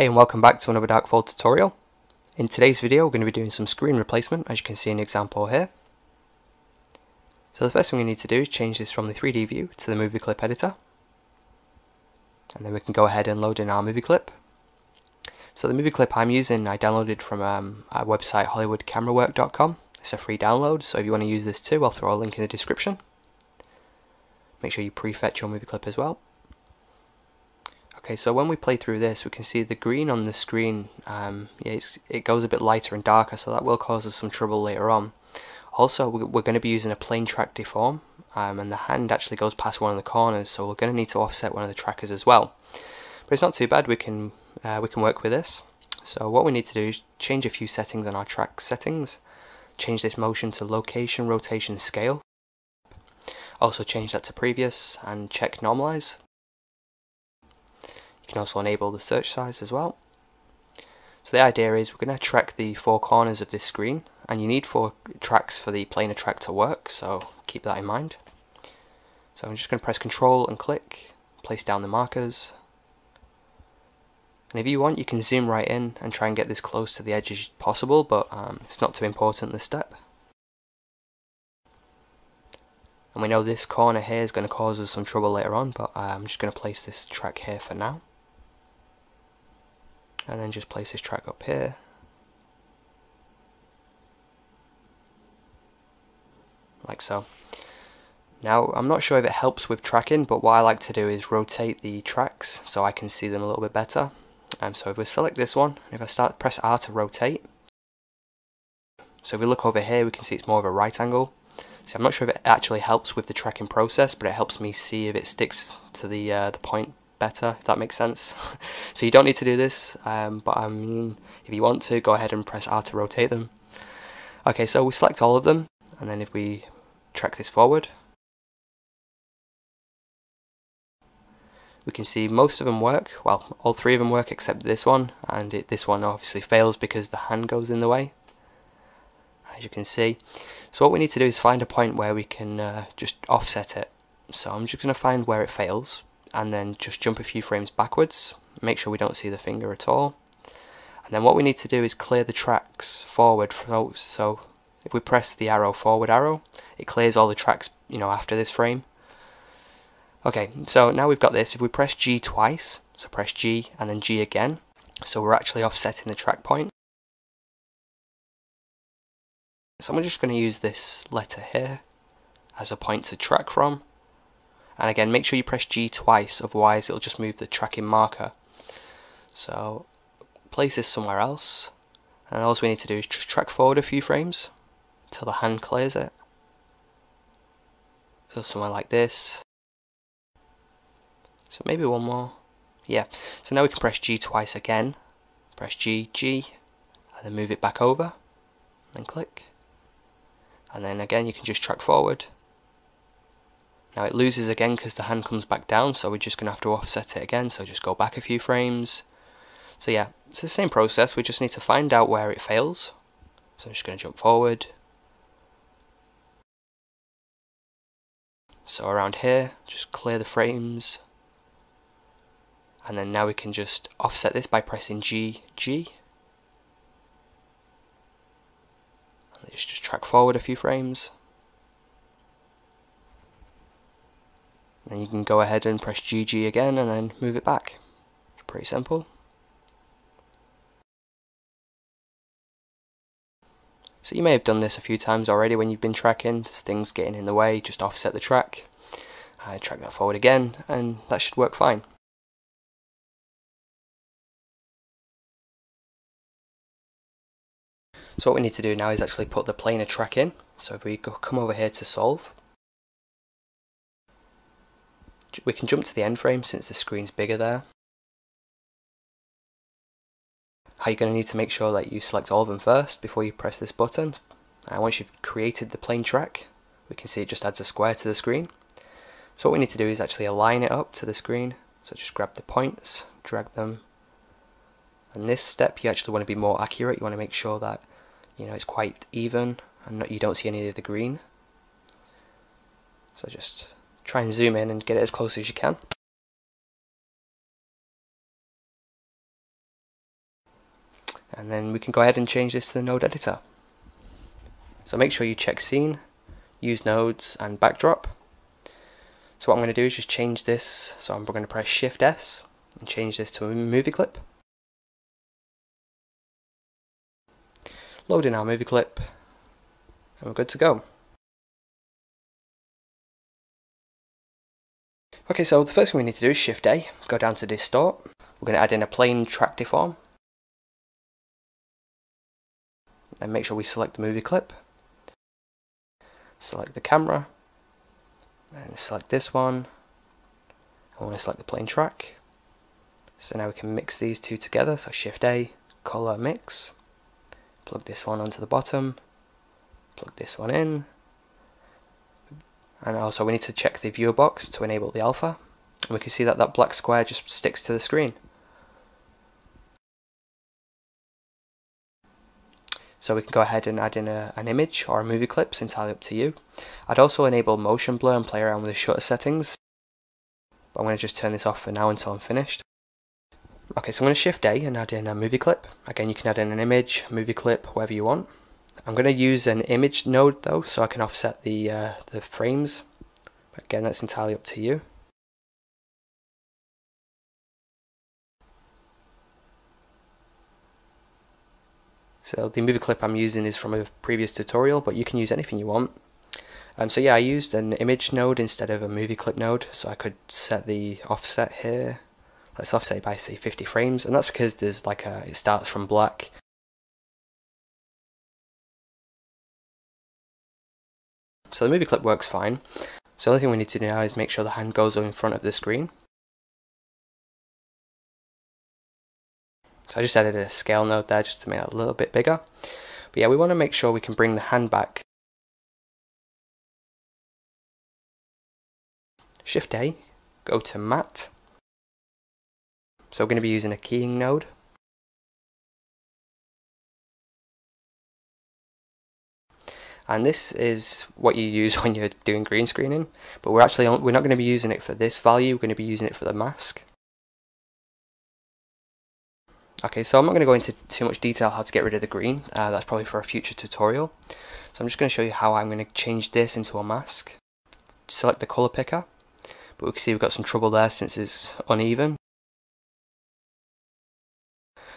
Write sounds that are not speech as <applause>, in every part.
Hey and welcome back to another Darkfall tutorial. In today's video we're going to be doing some screen replacement as you can see in the example here. So the first thing we need to do is change this from the 3D view to the movie clip editor. And then we can go ahead and load in our movie clip. So the movie clip I'm using I downloaded from um, our website hollywoodcamerawork.com. It's a free download so if you want to use this too I'll throw a link in the description. Make sure you prefetch your movie clip as well. Okay, so when we play through this, we can see the green on the screen, um, yeah, it goes a bit lighter and darker, so that will cause us some trouble later on. Also, we're going to be using a plane track deform, um, and the hand actually goes past one of the corners, so we're going to need to offset one of the trackers as well. But it's not too bad, we can, uh, we can work with this. So what we need to do is change a few settings on our track settings, change this motion to location, rotation, scale. Also change that to previous and check normalize can also enable the search size as well. So the idea is we're going to track the four corners of this screen and you need four tracks for the planar track to work so keep that in mind. So I'm just going to press control and click, place down the markers and if you want you can zoom right in and try and get this close to the edge as possible but um, it's not too important this step. And we know this corner here is going to cause us some trouble later on but uh, I'm just going to place this track here for now and then just place this track up here. Like so. Now I'm not sure if it helps with tracking but what I like to do is rotate the tracks so I can see them a little bit better. Um, so if we select this one if I start press R to rotate so if we look over here we can see it's more of a right angle. So I'm not sure if it actually helps with the tracking process but it helps me see if it sticks to the, uh, the point better, if that makes sense. <laughs> so you don't need to do this, um, but I mean, if you want to, go ahead and press R to rotate them. Okay, so we select all of them, and then if we track this forward, we can see most of them work, well, all three of them work except this one, and it, this one obviously fails because the hand goes in the way, as you can see. So what we need to do is find a point where we can uh, just offset it. So I'm just going to find where it fails, and then just jump a few frames backwards make sure we don't see the finger at all. And then what we need to do is clear the tracks forward so if we press the arrow forward arrow it clears all the tracks you know after this frame. Okay so now we've got this. If we press G twice so press G and then G again so we're actually offsetting the track point. So I'm just going to use this letter here as a point to track from and again make sure you press G twice otherwise it'll just move the tracking marker. So place this somewhere else. And all we need to do is just track forward a few frames till the hand clears it. So somewhere like this. So maybe one more. Yeah. So now we can press G twice again. Press G, G and then move it back over. And click. And then again you can just track forward now it loses again because the hand comes back down, so we're just going to have to offset it again, so just go back a few frames. So yeah, it's the same process, we just need to find out where it fails. So I'm just going to jump forward. So around here, just clear the frames. And then now we can just offset this by pressing G, G. And just, just track forward a few frames. Then you can go ahead and press GG again and then move it back. Pretty simple. So you may have done this a few times already when you've been tracking, There's things getting in the way, just offset the track, uh, track that forward again, and that should work fine. So what we need to do now is actually put the planar track in. So if we go, come over here to solve, we can jump to the end frame since the screen's bigger there. How you're going to need to make sure that you select all of them first before you press this button. And once you've created the plane track, we can see it just adds a square to the screen. So what we need to do is actually align it up to the screen. So just grab the points, drag them. And this step you actually want to be more accurate. You want to make sure that you know it's quite even and not, you don't see any of the green. So just try and zoom in and get it as close as you can. and then we can go ahead and change this to the node editor. So make sure you check scene, use nodes and backdrop. So what I'm going to do is just change this, so I'm going to press Shift S and change this to a movie clip. Load in our movie clip and we're good to go. Okay, so the first thing we need to do is Shift A, go down to Distort. We're going to add in a plane track deform. And make sure we select the movie clip. Select the camera. And select this one. I want to select the plane track. So now we can mix these two together. So Shift A, color mix. Plug this one onto the bottom. Plug this one in and also we need to check the viewer box to enable the alpha and we can see that that black square just sticks to the screen so we can go ahead and add in a, an image or a movie clip, it's entirely up to you. I'd also enable motion blur and play around with the shutter settings but I'm going to just turn this off for now until I'm finished. Okay, so I'm going to shift A and add in a movie clip. Again, you can add in an image, movie clip, whatever you want. I'm going to use an image node though, so I can offset the, uh, the frames. But again, that's entirely up to you. So the movie clip I'm using is from a previous tutorial, but you can use anything you want. Um, so yeah, I used an image node instead of a movie clip node, so I could set the offset here. Let's offset by say 50 frames, and that's because there's like a, it starts from black So the movie clip works fine. So the only thing we need to do now is make sure the hand goes in front of the screen. So I just added a scale node there just to make it a little bit bigger. But yeah, we want to make sure we can bring the hand back. Shift A, go to matte. So we're going to be using a keying node. And this is what you use <laughs> when you're doing green screening but we're actually we're not going to be using it for this value we're going to be using it for the mask. Okay so I'm not going to go into too much detail how to get rid of the green uh, that's probably for a future tutorial. So I'm just going to show you how I'm going to change this into a mask. Select the color picker but we can see we've got some trouble there since it's uneven.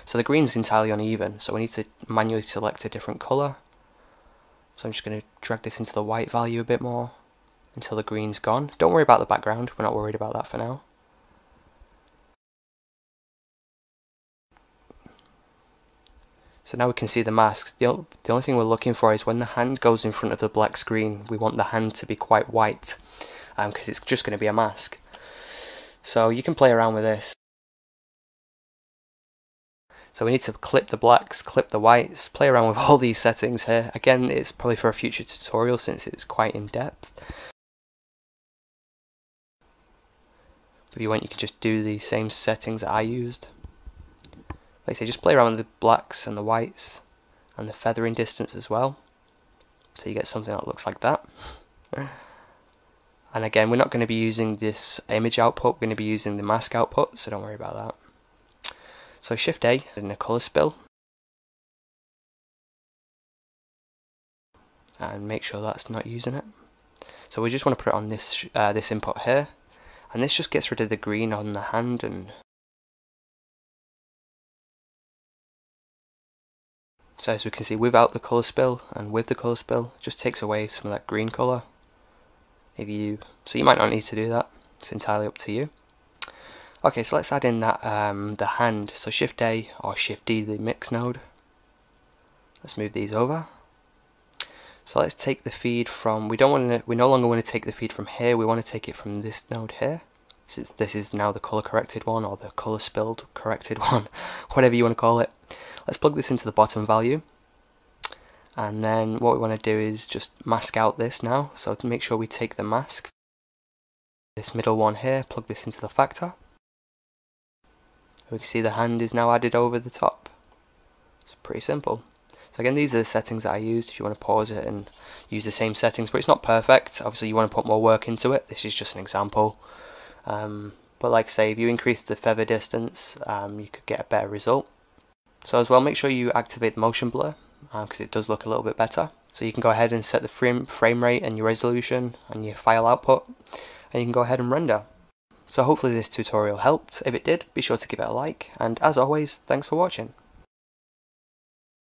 So the green is entirely uneven so we need to manually select a different color so I'm just going to drag this into the white value a bit more until the green's gone. Don't worry about the background, we're not worried about that for now. So now we can see the mask. The, the only thing we're looking for is when the hand goes in front of the black screen, we want the hand to be quite white because um, it's just going to be a mask. So you can play around with this. So we need to clip the blacks, clip the whites, play around with <laughs> all these settings here. Again, it's probably for a future tutorial since it's quite in depth. If you want, you can just do the same settings that I used. Like I say, just play around with the blacks and the whites and the feathering distance as well. So you get something that looks like that. <laughs> and again, we're not going to be using this image output, we're going to be using the mask output, so don't worry about that. So Shift A in a colour spill. And make sure that's not using it. So we just want to put it on this uh, this input here. And this just gets rid of the green on the hand and so as we can see without the colour spill and with the colour spill just takes away some of that green colour. If you so you might not need to do that. It's entirely up to you Okay, so let's add in that um, the hand. So Shift A or Shift D, the mix node. Let's move these over. So let's take the feed from. We don't want to. We no longer want to take the feed from here. We want to take it from this node here. Since this is now the color corrected one or the color spilled corrected <laughs> one, whatever you want to call it. Let's plug this into the bottom value. And then what we want to do is just mask out this now. So to make sure we take the mask, this middle one here, plug this into the factor we can see the hand is now added over the top. It's pretty simple. So again, these are the settings that I used. If you want to pause it and use the same settings, but it's not perfect. Obviously, you want to put more work into it. This is just an example. Um, but like I say, if you increase the feather distance, um, you could get a better result. So as well, make sure you activate the motion blur uh, because um, it does look a little bit better. So you can go ahead and set the frame, frame rate and your resolution and your file output and you can go ahead and render. So hopefully this tutorial helped, if it did be sure to give it a like, and as always thanks for watching.